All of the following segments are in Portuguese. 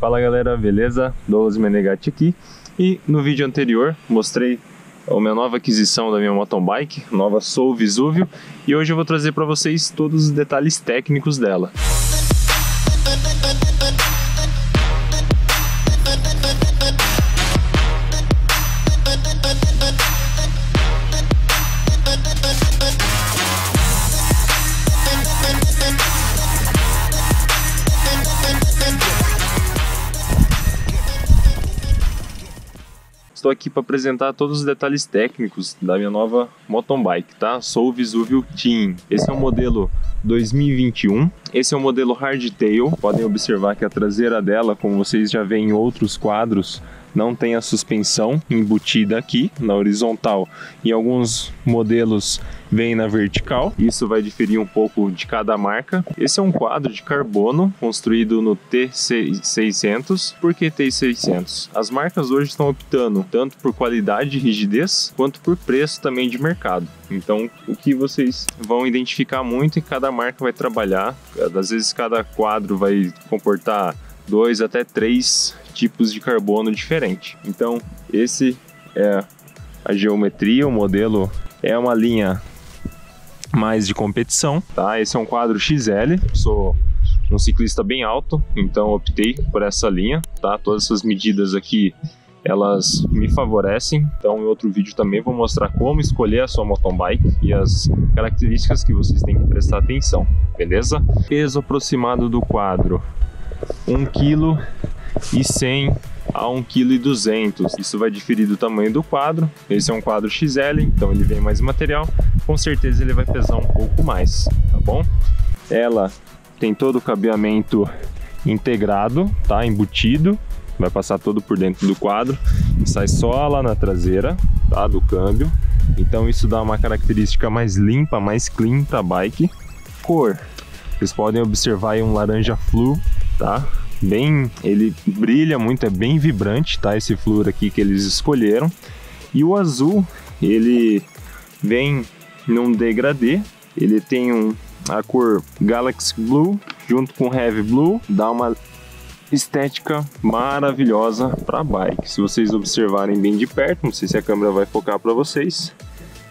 Fala galera, beleza? Douglas Menegatti aqui e no vídeo anterior mostrei a minha nova aquisição da minha mountain bike, nova Soul Vesúvio e hoje eu vou trazer para vocês todos os detalhes técnicos dela. Estou aqui para apresentar todos os detalhes técnicos da minha nova mountain bike, tá? Sou o Vesuvio Team. Esse é o modelo 2021. Esse é o modelo Hardtail. Podem observar que a traseira dela, como vocês já veem em outros quadros, não tem a suspensão embutida aqui na horizontal. Em alguns modelos vem na vertical. Isso vai diferir um pouco de cada marca. Esse é um quadro de carbono construído no T600. Por que T600? As marcas hoje estão optando tanto por qualidade e rigidez, quanto por preço também de mercado. Então, o que vocês vão identificar muito e cada marca vai trabalhar. Às vezes cada quadro vai comportar dois até três tipos de carbono diferente. Então, esse é a geometria, o modelo é uma linha mais de competição, tá? Esse é um quadro XL, sou um ciclista bem alto, então optei por essa linha, tá? Todas essas medidas aqui elas me favorecem. Então, em outro vídeo também vou mostrar como escolher a sua mountain bike e as características que vocês têm que prestar atenção, beleza? Peso aproximado do quadro: 1 kg e 100 a 1 kg 200. Isso vai diferir do tamanho do quadro. Esse é um quadro XL, então ele vem mais material. Com certeza ele vai pesar um pouco mais, tá bom? Ela tem todo o cabeamento integrado, tá? Embutido. Vai passar todo por dentro do quadro e sai só lá na traseira, tá? Do câmbio. Então isso dá uma característica mais limpa, mais clean para bike. Cor, vocês podem observar aí um laranja flu, tá? Bem, ele brilha muito, é bem vibrante, tá? Esse flúor aqui que eles escolheram. E o azul, ele vem num degradê, ele tem um, a cor Galaxy Blue junto com Heavy Blue, dá uma estética maravilhosa para bike. Se vocês observarem bem de perto, não sei se a câmera vai focar para vocês,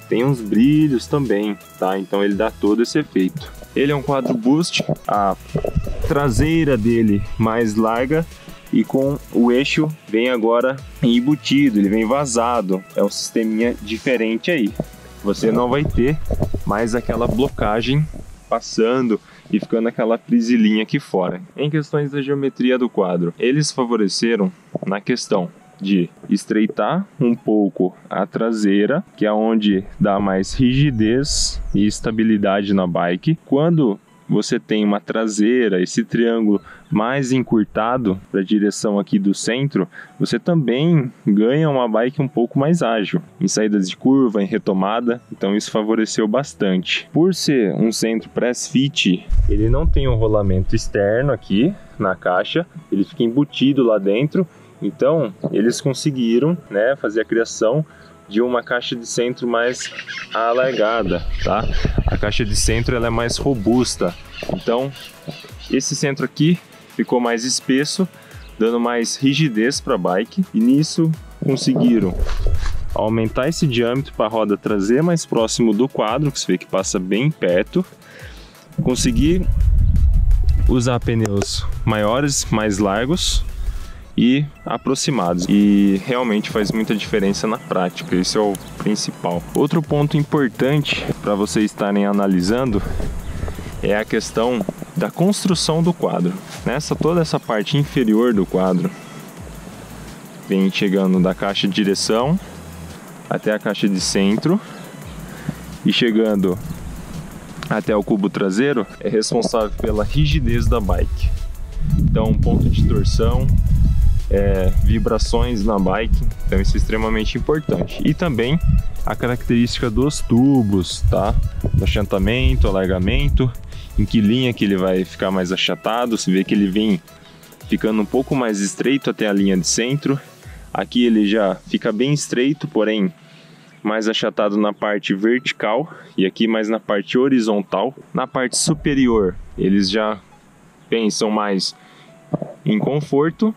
tem uns brilhos também, tá? Então ele dá todo esse efeito. Ele é um quadro boost, a traseira dele mais larga e com o eixo vem agora embutido, ele vem vazado. É um sisteminha diferente aí. Você não vai ter mais aquela blocagem passando e ficando aquela prisilinha aqui fora. Em questões da geometria do quadro, eles favoreceram na questão de estreitar um pouco a traseira, que é onde dá mais rigidez e estabilidade na bike. Quando você tem uma traseira, esse triângulo mais encurtado para a direção aqui do centro, você também ganha uma bike um pouco mais ágil em saídas de curva, em retomada, então isso favoreceu bastante. Por ser um centro press fit, ele não tem um rolamento externo aqui na caixa, ele fica embutido lá dentro então, eles conseguiram né, fazer a criação de uma caixa de centro mais alargada, tá? A caixa de centro ela é mais robusta. Então, esse centro aqui ficou mais espesso, dando mais rigidez para a bike. E nisso conseguiram aumentar esse diâmetro para a roda trazer mais próximo do quadro, que você vê que passa bem perto. Conseguir usar pneus maiores, mais largos, e aproximados. E realmente faz muita diferença na prática, esse é o principal. Outro ponto importante para vocês estarem analisando é a questão da construção do quadro. Nessa toda essa parte inferior do quadro, vem chegando da caixa de direção até a caixa de centro e chegando até o cubo traseiro, é responsável pela rigidez da bike. Então, ponto de torção, é, vibrações na bike, então isso é extremamente importante. E também a característica dos tubos, tá? Do achatamento, alargamento, em que linha que ele vai ficar mais achatado, se vê que ele vem ficando um pouco mais estreito até a linha de centro. Aqui ele já fica bem estreito, porém mais achatado na parte vertical e aqui mais na parte horizontal. Na parte superior, eles já pensam mais em conforto,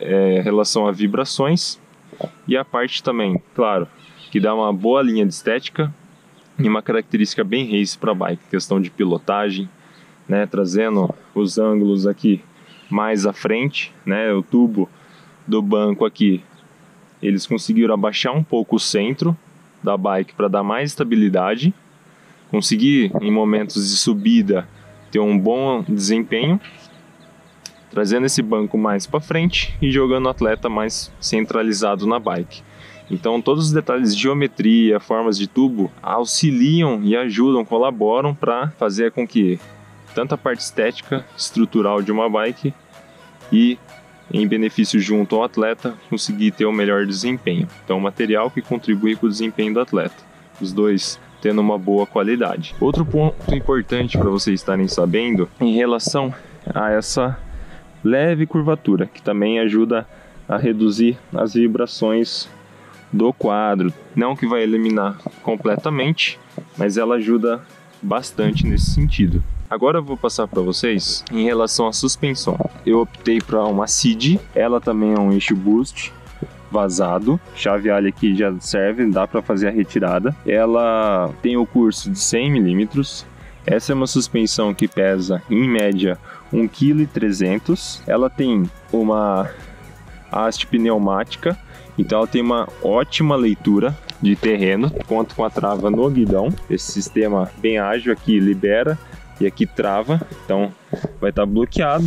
é, relação a vibrações e a parte também, claro, que dá uma boa linha de estética e uma característica bem race para bike, questão de pilotagem, né, trazendo os ângulos aqui mais à frente, né, o tubo do banco aqui, eles conseguiram abaixar um pouco o centro da bike para dar mais estabilidade, conseguir em momentos de subida ter um bom desempenho, trazendo esse banco mais para frente e jogando o atleta mais centralizado na bike. Então, todos os detalhes de geometria, formas de tubo auxiliam e ajudam, colaboram para fazer com que tanto a parte estética, estrutural de uma bike e em benefício junto ao atleta conseguir ter o melhor desempenho. Então, material que contribui com o desempenho do atleta. Os dois tendo uma boa qualidade. Outro ponto importante para vocês estarem sabendo em relação a essa leve curvatura, que também ajuda a reduzir as vibrações do quadro. Não que vai eliminar completamente, mas ela ajuda bastante nesse sentido. Agora eu vou passar para vocês em relação à suspensão. Eu optei para uma CID, ela também é um eixo boost vazado, chave alha aqui já serve, dá para fazer a retirada. Ela tem o curso de 100 milímetros. Essa é uma suspensão que pesa em média 1,3 kg. Ela tem uma haste pneumática então ela tem uma ótima leitura de terreno, conta com a trava no guidão. Esse sistema bem ágil aqui libera e aqui trava, então vai estar tá bloqueado.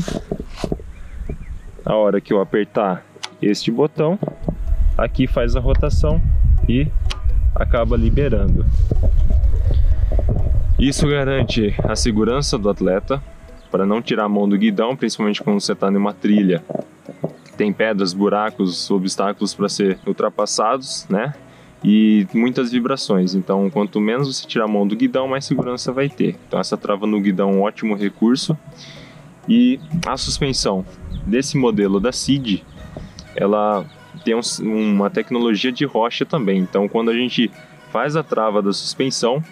A hora que eu apertar este botão, aqui faz a rotação e acaba liberando. Isso garante a segurança do atleta para não tirar a mão do guidão, principalmente quando você está em uma trilha tem pedras, buracos, obstáculos para ser ultrapassados, né? E muitas vibrações. Então, quanto menos você tirar a mão do guidão, mais segurança vai ter. Então, essa trava no guidão é um ótimo recurso. E a suspensão desse modelo da CID, ela tem um, uma tecnologia de rocha também. Então, quando a gente faz a trava da suspensão,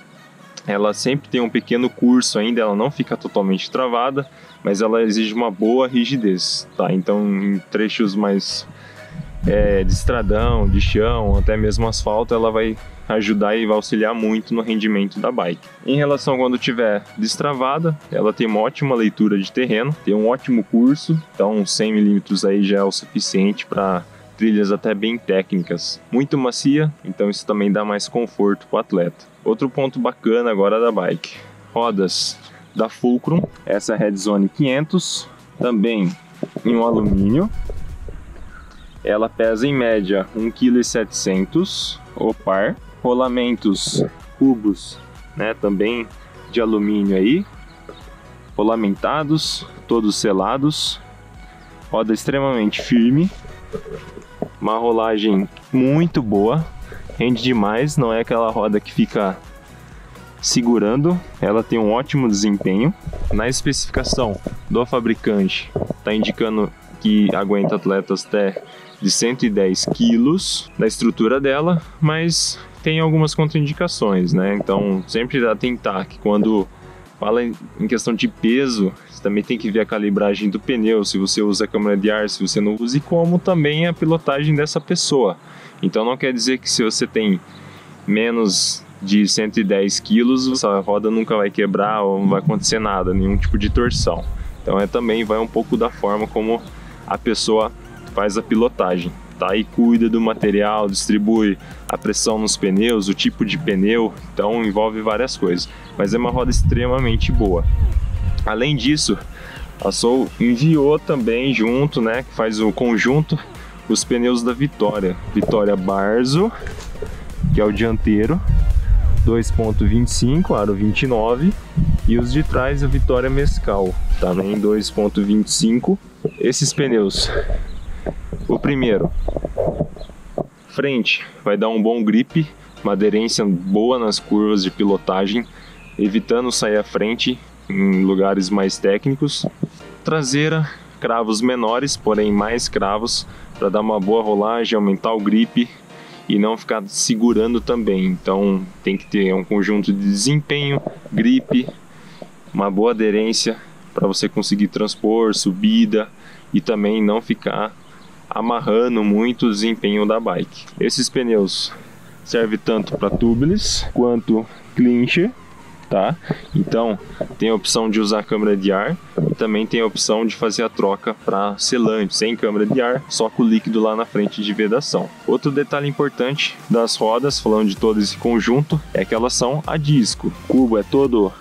ela sempre tem um pequeno curso ainda, ela não fica totalmente travada, mas ela exige uma boa rigidez, tá? Então, em trechos mais é, de estradão, de chão, até mesmo asfalto, ela vai ajudar e vai auxiliar muito no rendimento da bike. Em relação quando tiver destravada, ela tem uma ótima leitura de terreno, tem um ótimo curso, então 100 milímetros aí já é o suficiente para trilhas até bem técnicas. Muito macia, então isso também dá mais conforto para o atleta. Outro ponto bacana agora da bike, rodas da Fulcrum, essa é Red Zone 500, também em um alumínio. Ela pesa em média 1,7 kg o par. Rolamentos cubos, né, também de alumínio aí. Rolamentados, todos selados. Roda extremamente firme. Uma rolagem muito boa. Rende demais, não é aquela roda que fica segurando, ela tem um ótimo desempenho. Na especificação do fabricante, está indicando que aguenta atletas até de 110 quilos da estrutura dela, mas tem algumas contraindicações, né? Então sempre atentar que quando fala em questão de peso, você também tem que ver a calibragem do pneu, se você usa câmara de ar, se você não usa, e como também a pilotagem dessa pessoa. Então não quer dizer que se você tem menos de 110 quilos, essa roda nunca vai quebrar ou não vai acontecer nada, nenhum tipo de torção. Então é também vai um pouco da forma como a pessoa faz a pilotagem, tá? Cuida do material, distribui a pressão nos pneus, o tipo de pneu, então envolve várias coisas. Mas é uma roda extremamente boa. Além disso, a Soul enviou também junto, né, que faz o conjunto, os pneus da Vitória. Vitória Barzo, que é o dianteiro, 2.25, aro 29, e os de trás o Vitória Mescal, também 2.25. Esses pneus, o primeiro, frente, vai dar um bom grip, uma aderência boa nas curvas de pilotagem, evitando sair à frente em lugares mais técnicos. Traseira, cravos menores, porém mais cravos, para dar uma boa rolagem, aumentar o grip e não ficar segurando também. Então tem que ter um conjunto de desempenho, gripe, uma boa aderência para você conseguir transpor, subida e também não ficar amarrando muito o desempenho da bike. Esses pneus servem tanto para tubeless quanto clincher tá? Então tem a opção de usar câmara de ar e também tem a opção de fazer a troca para selante, sem câmara de ar, só com o líquido lá na frente de vedação. Outro detalhe importante das rodas, falando de todo esse conjunto, é que elas são a disco. O cubo é todo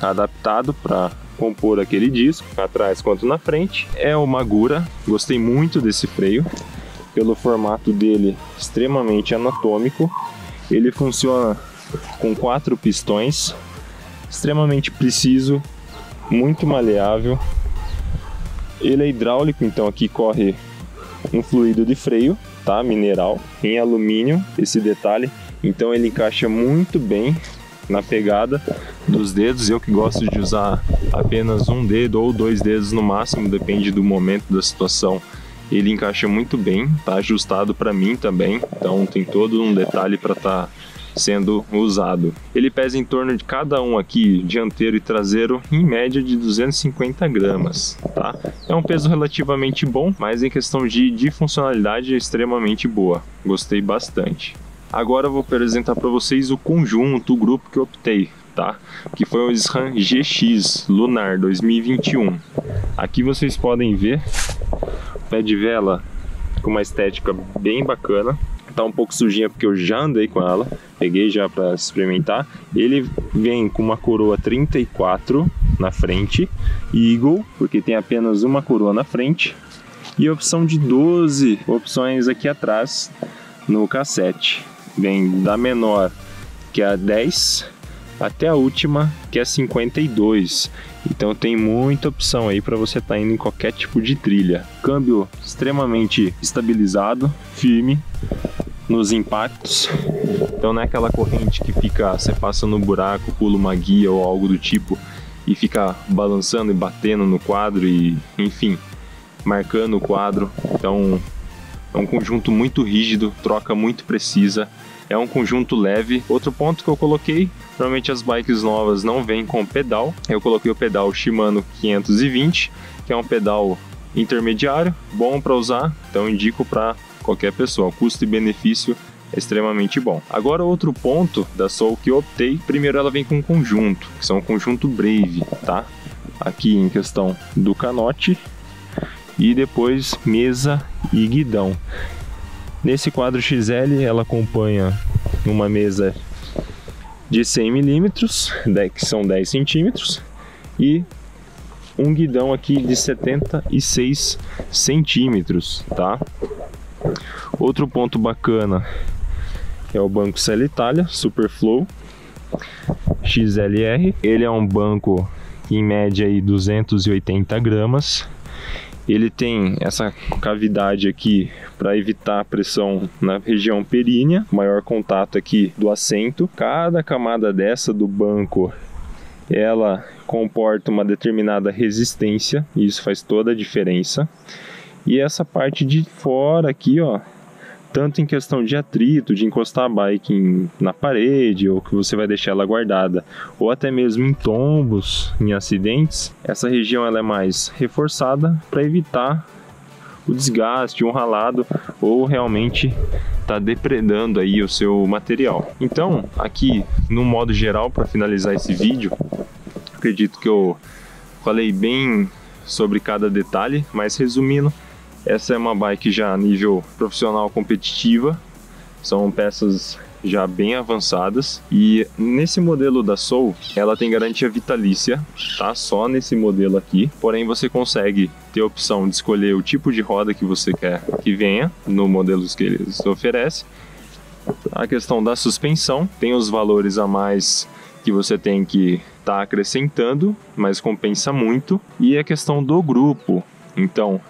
adaptado para compor aquele disco, atrás quanto na frente. É o Magura, gostei muito desse freio, pelo formato dele extremamente anatômico. Ele funciona com quatro pistões, extremamente preciso, muito maleável. Ele é hidráulico, então aqui corre um fluido de freio, tá? Mineral, em alumínio, esse detalhe. Então ele encaixa muito bem na pegada dos dedos. Eu que gosto de usar apenas um dedo ou dois dedos no máximo, depende do momento da situação. Ele encaixa muito bem, tá ajustado para mim também. Então tem todo um detalhe para estar tá sendo usado. Ele pesa em torno de cada um aqui, dianteiro e traseiro, em média de 250 gramas, tá? É um peso relativamente bom, mas em questão de, de funcionalidade é extremamente boa. Gostei bastante. Agora eu vou apresentar para vocês o conjunto, o grupo que eu optei, tá? Que foi o SRAM GX Lunar 2021. Aqui vocês podem ver o pé de vela com uma estética bem bacana, tá um pouco sujinha porque eu já andei com ela, peguei já para experimentar. Ele vem com uma coroa 34 na frente, Eagle, porque tem apenas uma coroa na frente, e opção de 12 opções aqui atrás no cassete. Vem da menor, que é a 10, até a última, que é 52. Então tem muita opção aí para você estar tá indo em qualquer tipo de trilha. Câmbio extremamente estabilizado, firme, nos impactos. Então não é aquela corrente que fica, você passa no buraco, pula uma guia ou algo do tipo e fica balançando e batendo no quadro e, enfim, marcando o quadro. Então é um conjunto muito rígido, troca muito precisa. É um conjunto leve. Outro ponto que eu coloquei, normalmente as bikes novas não vêm com pedal. Eu coloquei o pedal Shimano 520, que é um pedal intermediário, bom para usar, então indico para qualquer pessoa. Custo e benefício é extremamente bom. Agora outro ponto da Soul que eu optei, primeiro ela vem com um conjunto, que são um conjunto Brave, tá? Aqui em questão do canote e depois mesa e guidão. Nesse quadro XL ela acompanha uma mesa de 100 milímetros, que são 10 centímetros, e um guidão aqui de 76 centímetros, tá? Outro ponto bacana é o banco Cell Italia Superflow XLR. Ele é um banco em média aí 280 gramas. Ele tem essa cavidade aqui para evitar a pressão na região perínea, maior contato aqui do assento. Cada camada dessa do banco ela comporta uma determinada resistência, e isso faz toda a diferença. E essa parte de fora aqui, ó, tanto em questão de atrito, de encostar a bike em, na parede, ou que você vai deixar ela guardada, ou até mesmo em tombos, em acidentes, essa região ela é mais reforçada para evitar o desgaste, um ralado, ou realmente está depredando aí o seu material. Então, aqui no modo geral, para finalizar esse vídeo, acredito que eu falei bem sobre cada detalhe, mas resumindo, essa é uma bike já nível profissional competitiva, são peças já bem avançadas e nesse modelo da Soul ela tem garantia vitalícia, tá? Só nesse modelo aqui. Porém você consegue ter a opção de escolher o tipo de roda que você quer que venha no modelo que eles oferecem. A questão da suspensão tem os valores a mais que você tem que estar tá acrescentando, mas compensa muito. E a questão do grupo. Então,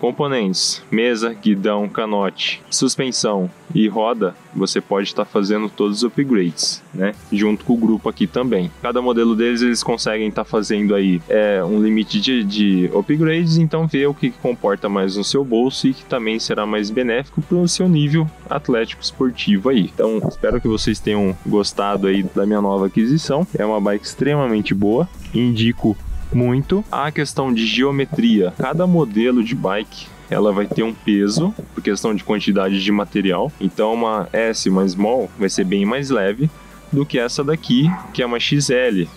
Componentes: mesa, guidão, canote, suspensão e roda. Você pode estar tá fazendo todos os upgrades, né? Junto com o grupo aqui também. Cada modelo deles eles conseguem estar tá fazendo aí é, um limite de, de upgrades, então vê o que comporta mais no seu bolso e que também será mais benéfico para o seu nível atlético esportivo aí. Então espero que vocês tenham gostado aí da minha nova aquisição. É uma bike extremamente boa. Indico muito a questão de geometria. Cada modelo de bike ela vai ter um peso por questão de quantidade de material. Então uma S, uma Small, vai ser bem mais leve do que essa daqui, que é uma XL.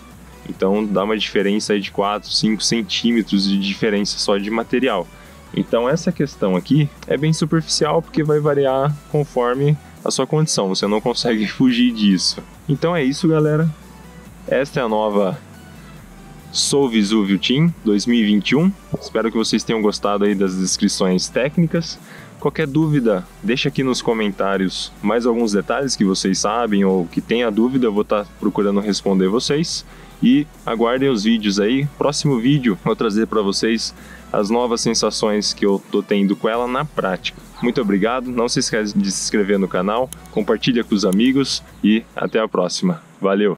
Então dá uma diferença de 4, 5 centímetros de diferença só de material. Então essa questão aqui é bem superficial porque vai variar conforme a sua condição, você não consegue fugir disso. Então é isso, galera. Esta é a nova Sou Vesúvio Team 2021. Espero que vocês tenham gostado aí das descrições técnicas. Qualquer dúvida, deixa aqui nos comentários mais alguns detalhes que vocês sabem ou que tenha dúvida, eu vou estar tá procurando responder vocês. E aguardem os vídeos aí. Próximo vídeo, vou trazer para vocês as novas sensações que eu tô tendo com ela na prática. Muito obrigado, não se esqueça de se inscrever no canal, compartilha com os amigos e até a próxima. Valeu!